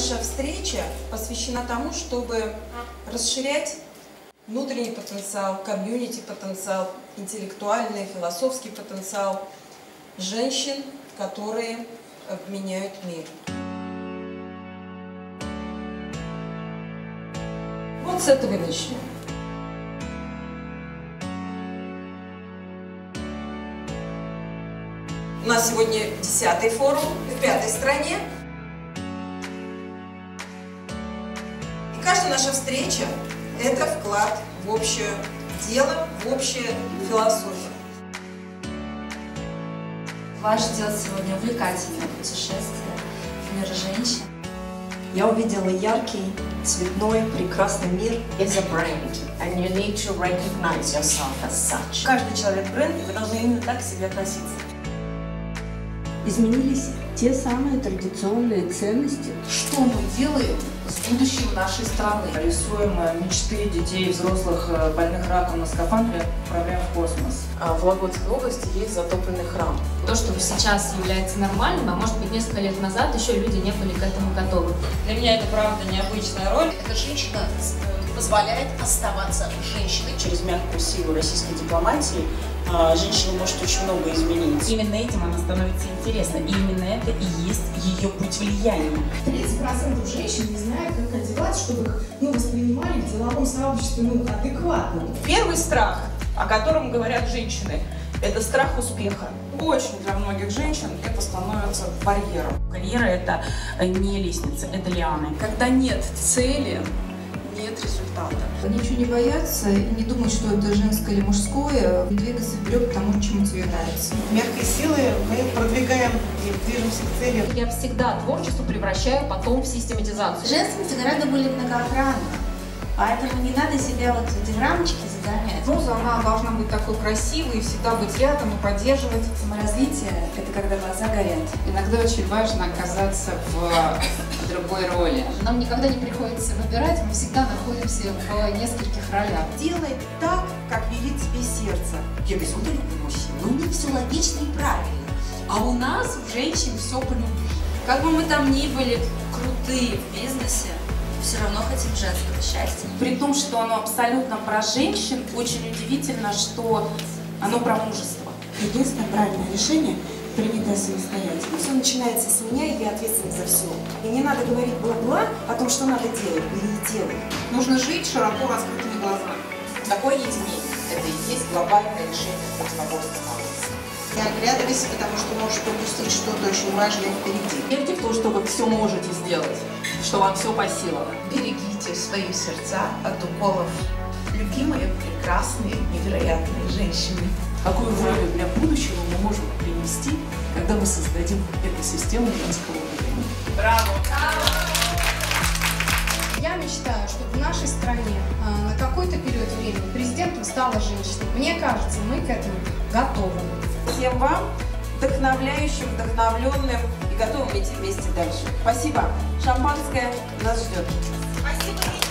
наша встреча посвящена тому, чтобы расширять внутренний потенциал, комьюнити-потенциал, интеллектуальный, философский потенциал женщин, которые обменяют мир. Вот с этого начнем. У нас сегодня десятый форум в пятой стране. Каждая наша встреча – это вклад в общее дело, в общее философию. Вас ждет сегодня увлекательное путешествие в мир женщин. Я увидела яркий, цветной, прекрасный мир. is a brand, and you need to recognize yourself as such. Каждый человек бренд, и вы должны именно так к себе относиться. Изменились те самые традиционные ценности. Что мы делаем с будущим нашей страны? Рисуем мечты детей и взрослых э, больных раком на скафандре, отправляем в космос. А в Лагутской области есть затопленный храм. То, что сейчас является нормальным, а может быть несколько лет назад еще люди не были к этому готовы. Для меня это правда необычная роль. Эта женщина позволяет оставаться женщиной. Через мягкую силу российской дипломатии а, женщина может очень много изменить. Именно этим она становится интересна. И именно это и есть ее путь влияния. 30% женщин не знают, одеваться, чтобы их ну, воспринимали в деловом сообществе ну, адекватно. Первый страх, о котором говорят женщины, это страх успеха. Очень для многих женщин это становится барьером. Карьера – это не лестница, это лианы. Когда нет цели, нет результата. Ничего не бояться и не думать, что это женское или мужское, двигаться вперед к тому, чему тебе нравится. Мягкой силой мы продвигаем и движемся к цели. Я всегда творчество превращаю потом в систематизацию. Женственность гораздо более многоохранна. Поэтому не надо себя вот в эти рамочки загонять. Роза, она должна быть такой красивой и всегда быть рядом и поддерживать. Саморазвитие – это когда глаза горят. Иногда очень важно оказаться в другой роли. Нам никогда не приходится выбирать, мы всегда находимся в нескольких ролях. Делай так, как велит тебе сердце. Я безумно люблю мужчин, но у них все логично и правильно. А у нас, у женщин, все по любви. Как бы мы там ни были крутые в бизнесе, все равно хотим женского счастья. При том, что оно абсолютно про женщин, очень удивительно, что оно про мужество. Единственное правильное решение принятое самостоятельно. Все начинается с меня, и я ответственна за все. И не надо говорить бла-бла о том, что надо делать, или делать. Нужно жить широко раскрытыми глазами. Такое единение – это и есть глобальное решение противоборства не оглядывайся, потому что можешь пропустить что-то очень важное впереди. Верьте в то, что вы все можете сделать, что вам все по силам. Берегите свои сердца от уколов. Любимые, прекрасные, невероятные женщины. Какую волю для будущего мы можем принести, когда мы создадим экосистему женского уровня? Браво! Я мечтаю, чтобы в нашей стране на какой-то период времени президентом стала женщина. Мне кажется, мы к этому готовы всем вам, вдохновляющим, вдохновленным и готовым идти вместе дальше. Спасибо. Шампанское нас ждет. Спасибо.